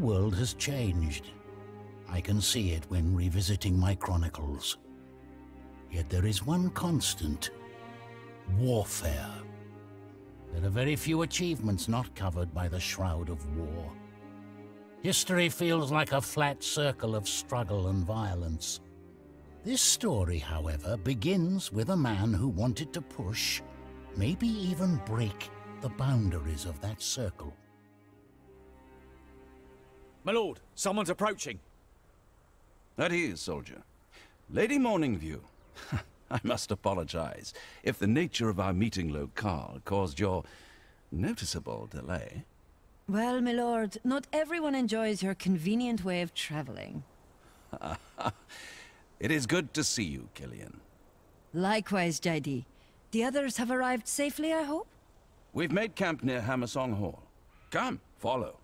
world has changed. I can see it when revisiting my chronicles. Yet there is one constant warfare. There are very few achievements not covered by the Shroud of War. History feels like a flat circle of struggle and violence. This story, however, begins with a man who wanted to push, maybe even break, the boundaries of that circle. My lord, someone's approaching. That is, soldier. Lady Morningview. I must apologize if the nature of our meeting locale caused your noticeable delay. Well, my lord, not everyone enjoys your convenient way of traveling. it is good to see you, Killian. Likewise, JD. The others have arrived safely, I hope? We've made camp near Hammersong Hall. Come, follow.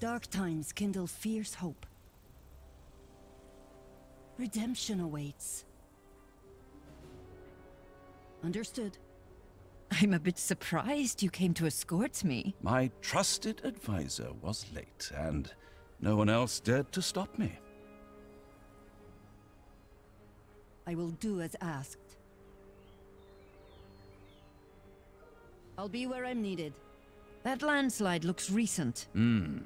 Dark times kindle fierce hope. Redemption awaits. Understood. I'm a bit surprised you came to escort me. My trusted advisor was late, and no one else dared to stop me. I will do as asked. I'll be where I'm needed. That landslide looks recent. Hmm.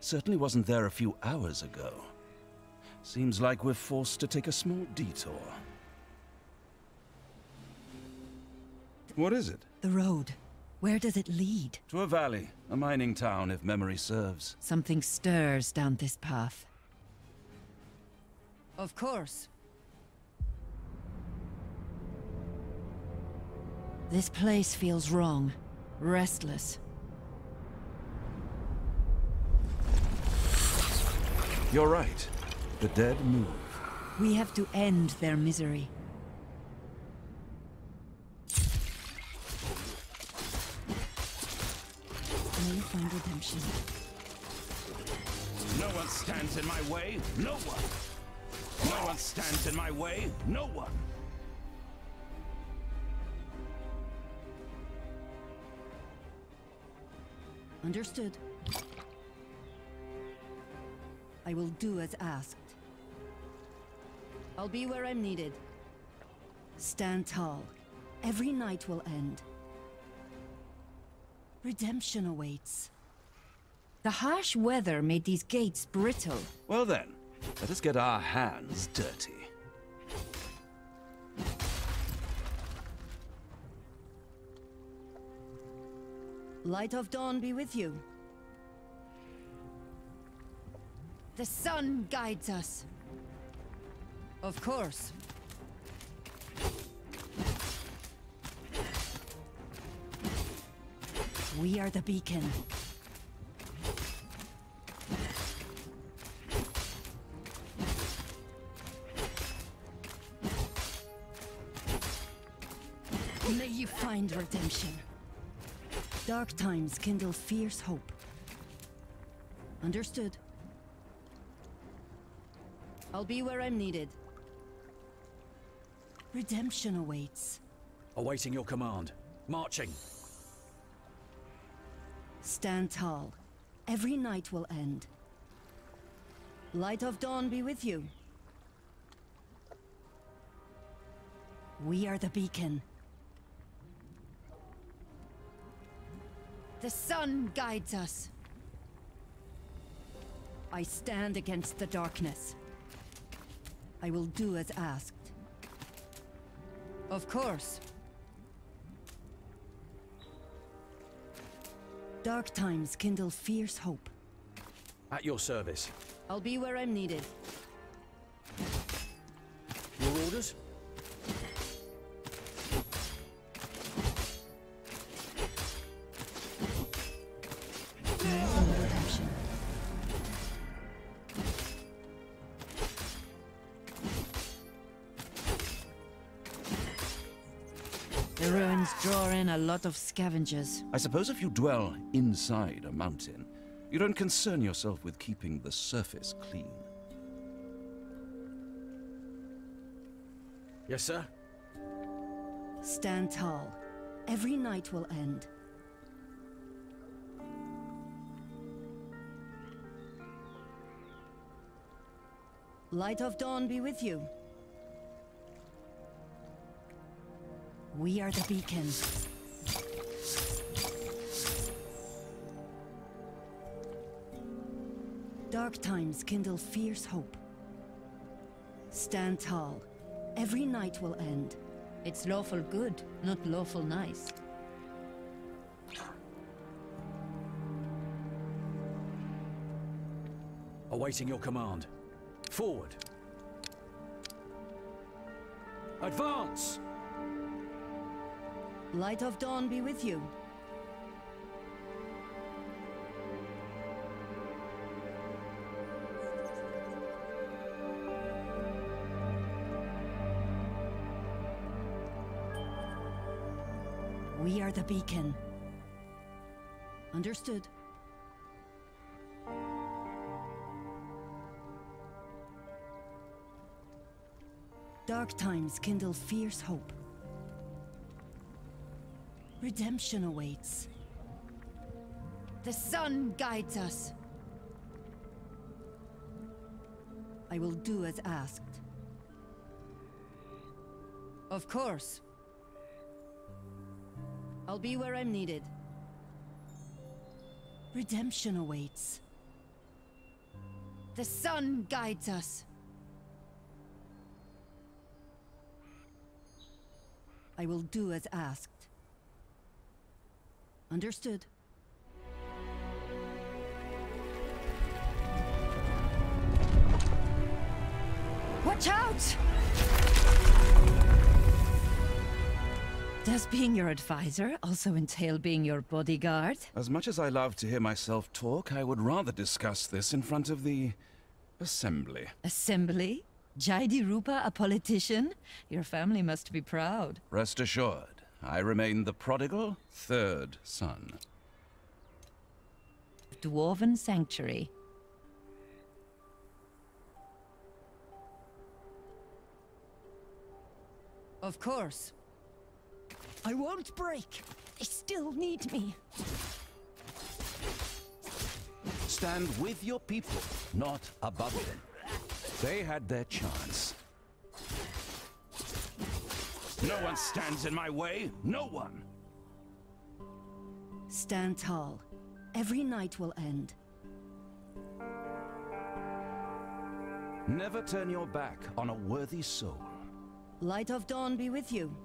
Certainly wasn't there a few hours ago. Seems like we're forced to take a small detour. What is it? The road. Where does it lead? To a valley, a mining town if memory serves. Something stirs down this path. Of course. This place feels wrong. Restless. You're right. The dead move. We have to end their misery. May you find redemption. No one stands in my way. No one. No one stands in my way. No one. Understood. I will do as asked. I'll be where I'm needed. Stand tall. Every night will end. Redemption awaits. The harsh weather made these gates brittle. Well then, let us get our hands dirty. Light of dawn be with you. The sun guides us. Of course. We are the beacon. May you find redemption. Dark times kindle fierce hope. Understood. I'll be where I'm needed. Redemption awaits. Awaiting your command. Marching. Stand tall. Every night will end. Light of dawn be with you. We are the beacon. The sun guides us. I stand against the darkness. I will do as asked. Of course. Dark times kindle fierce hope. At your service. I'll be where I'm needed. Your orders? In a lot of scavengers. I suppose if you dwell inside a mountain, you don't concern yourself with keeping the surface clean. Yes, sir? Stand tall. Every night will end. Light of dawn be with you. We are the beacon. Dark times kindle fierce hope. Stand tall. Every night will end. It's lawful good, not lawful nice. Awaiting your command. Forward. Advance! Light of dawn be with you. We are the beacon. Understood. Dark times kindle fierce hope. Redemption awaits. The sun guides us. I will do as asked. Of course. I'll be where I'm needed. Redemption awaits. The sun guides us. I will do as asked. Understood. Watch out! Does being your advisor also entail being your bodyguard? As much as I love to hear myself talk, I would rather discuss this in front of the assembly. Assembly? Jaidi Rupa, a politician? Your family must be proud. Rest assured, I remain the prodigal third son. Dwarven Sanctuary. Of course. I won't break. They still need me. Stand with your people, not above them. They had their chance. No one stands in my way. No one. Stand tall. Every night will end. Never turn your back on a worthy soul. Light of dawn be with you.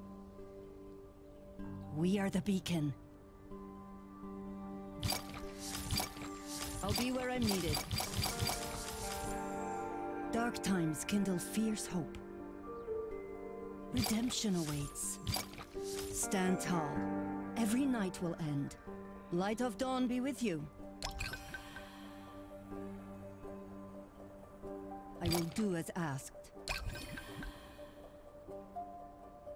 We are the beacon. I'll be where I'm needed. Dark times kindle fierce hope. Redemption awaits. Stand tall. Every night will end. Light of dawn be with you. I will do as asked.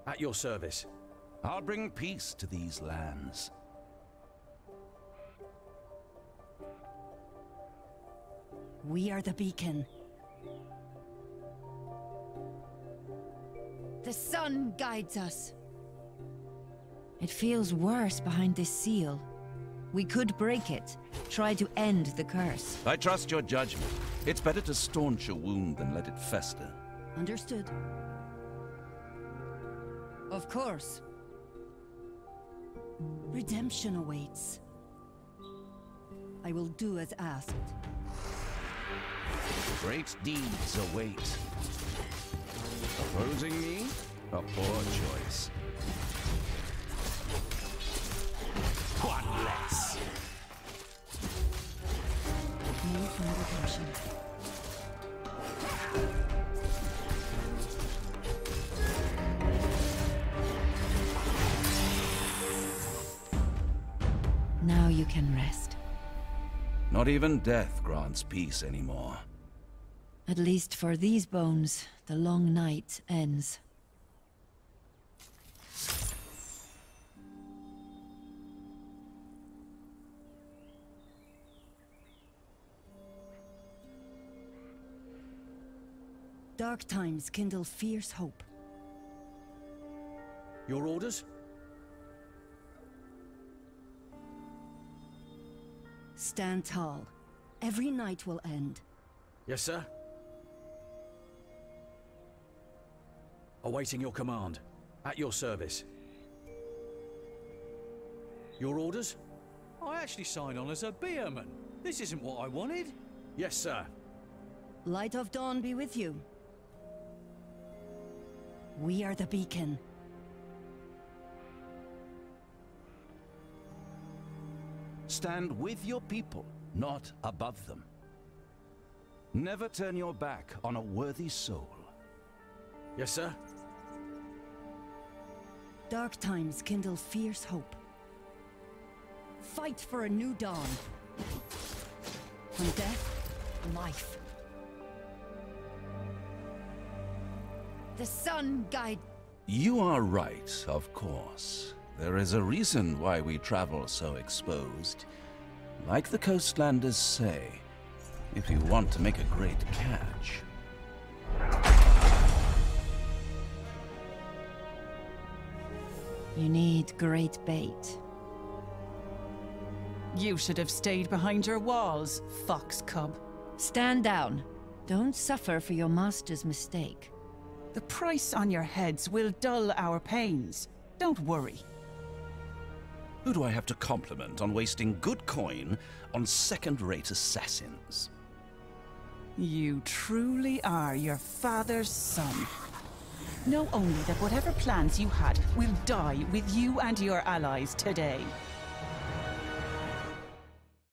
At your service. I'll bring peace to these lands. We are the beacon. The sun guides us. It feels worse behind this seal. We could break it, try to end the curse. I trust your judgment. It's better to staunch a wound than let it fester. Understood. Of course. Redemption awaits. I will do as asked. Great deeds await. Opposing me? A poor choice. One less. Further redemption. Can rest. Not even death grants peace anymore. At least for these bones, the long night ends. Dark times kindle fierce hope. Your orders? Stand tall. Every night will end. Yes, sir. Awaiting your command. At your service. Your orders? I actually signed on as a beerman. This isn't what I wanted. Yes, sir. Light of dawn be with you. We are the beacon. Stand with your people, not above them. Never turn your back on a worthy soul. Yes, sir. Dark times kindle fierce hope. Fight for a new dawn. From death, life. The sun guide. You are right, of course. There is a reason why we travel so exposed. Like the coastlanders say, if you want to make a great catch, You need great bait. You should have stayed behind your walls, fox cub. Stand down. Don't suffer for your master's mistake. The price on your heads will dull our pains. Don't worry. Who do I have to compliment on wasting good coin on second-rate assassins? You truly are your father's son. Know only that whatever plans you had will die with you and your allies today.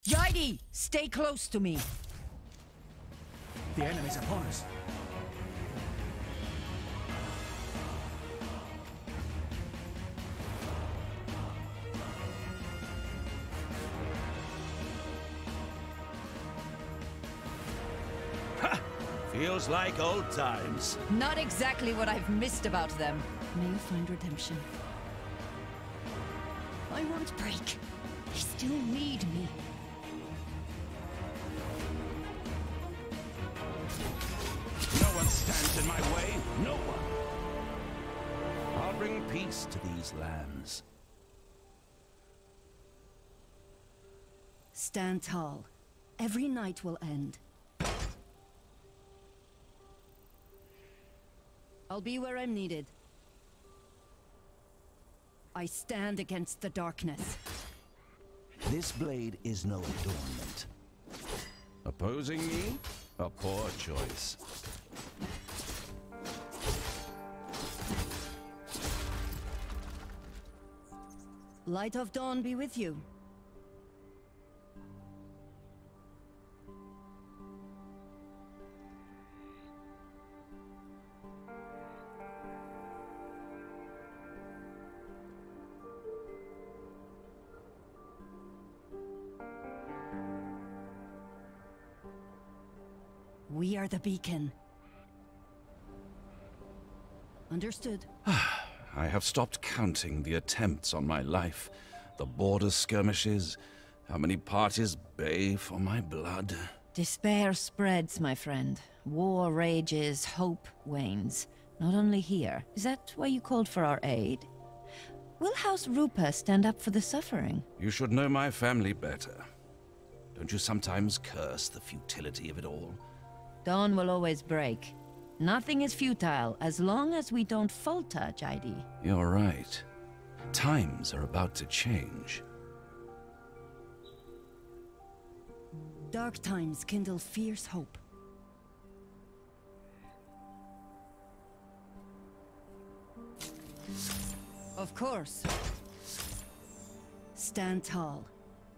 Jaidi, stay close to me. The enemy's upon us. Feels like old times. Not exactly what I've missed about them. May you find redemption. I won't break. They still need me. No one stands in my way. No one. I'll bring peace to these lands. Stand tall. Every night will end. I'll be where I'm needed. I stand against the darkness. This blade is no adornment. Opposing me? A poor choice. Light of dawn be with you. Are the beacon. Understood. I have stopped counting the attempts on my life, the border skirmishes, how many parties bay for my blood. Despair spreads, my friend. War rages, hope wanes. Not only here. Is that why you called for our aid? Will House Rupa stand up for the suffering? You should know my family better. Don't you sometimes curse the futility of it all? Dawn will always break. Nothing is futile as long as we don't falter, Jaidi. You're right. Times are about to change. Dark times kindle fierce hope. Of course. Stand tall.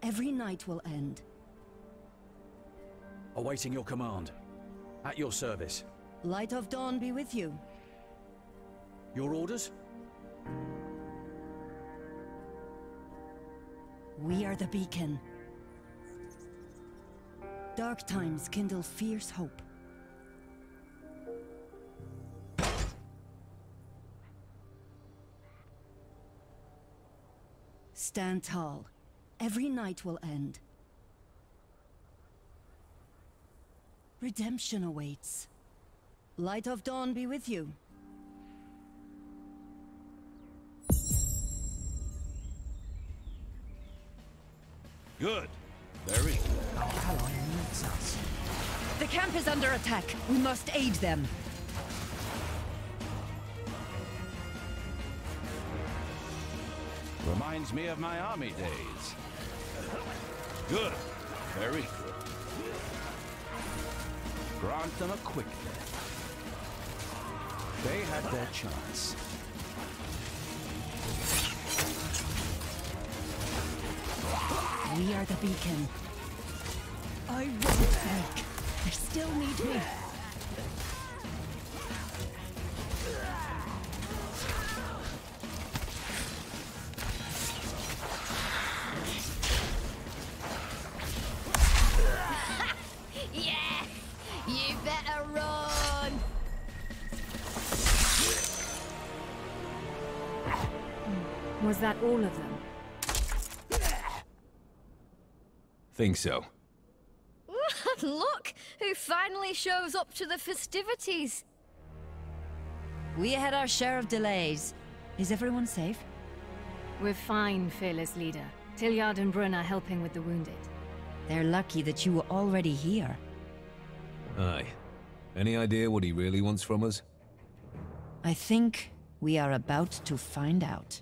Every night will end. Awaiting your command. At your service. Light of dawn be with you. Your orders? We are the beacon. Dark times kindle fierce hope. Stand tall. Every night will end. Redemption awaits. Light of Dawn be with you. Good. Very good. Our ally needs us. The camp is under attack. We must aid them. Reminds me of my army days. Good. Very good. Grant them a quick death. They had their chance. We are the beacon. I won't break. They still need me. Was that all of them? Think so. Look! Who finally shows up to the festivities? We had our share of delays. Is everyone safe? We're fine, fearless leader. Tilliard and Brun are helping with the wounded. They're lucky that you were already here. Aye. Any idea what he really wants from us? I think we are about to find out.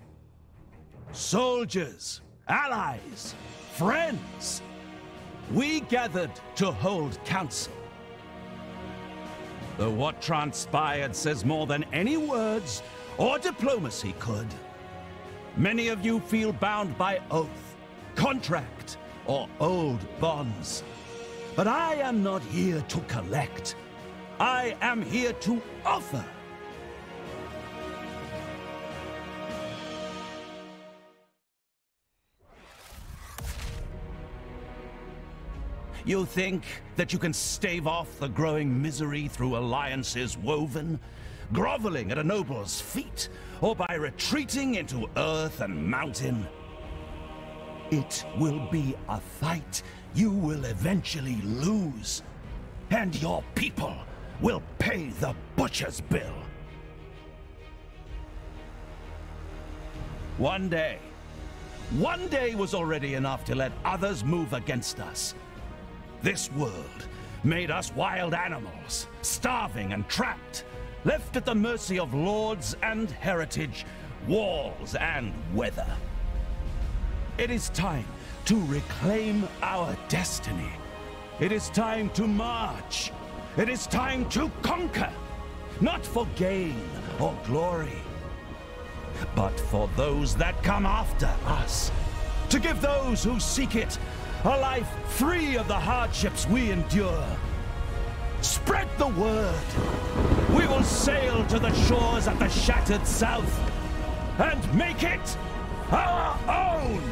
Soldiers, allies, friends, we gathered to hold council. Though what transpired says more than any words or diplomacy could. Many of you feel bound by oath, contract, or old bonds. But I am not here to collect. I am here to offer. You think that you can stave off the growing misery through alliances woven, groveling at a noble's feet, or by retreating into earth and mountain? It will be a fight you will eventually lose, and your people will pay the butcher's bill. One day, one day was already enough to let others move against us. This world made us wild animals, starving and trapped, left at the mercy of lords and heritage, walls and weather. It is time to reclaim our destiny. It is time to march. It is time to conquer. Not for gain or glory, but for those that come after us. To give those who seek it a life free of the hardships we endure. Spread the word. We will sail to the shores of the shattered south and make it our own.